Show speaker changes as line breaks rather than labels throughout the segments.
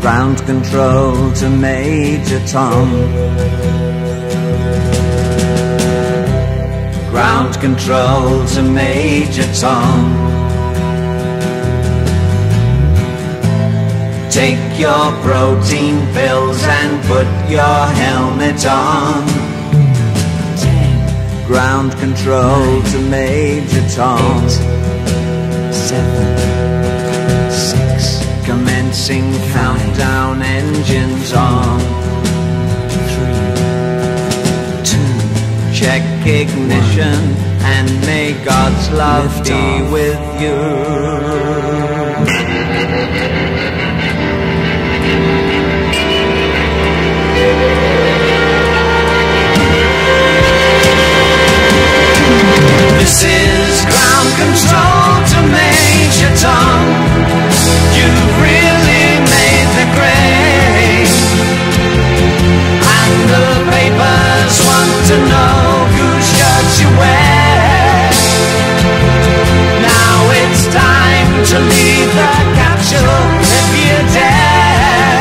Ground control to Major Tom. Ground control to Major Tom. Take your protein pills and put your helmet on. Ten, Ground control to Major Tom. eight, seven, six, Commencing countdown engines on. three, two, Check ignition and may God's love be off. with you. to leave the capsule if you dare.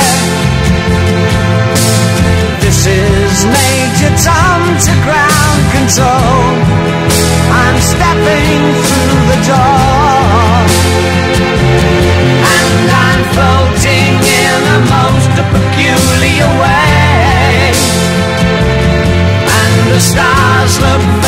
This is Major Tom to ground control. I'm stepping through the door. And I'm floating in a most peculiar way. And the stars look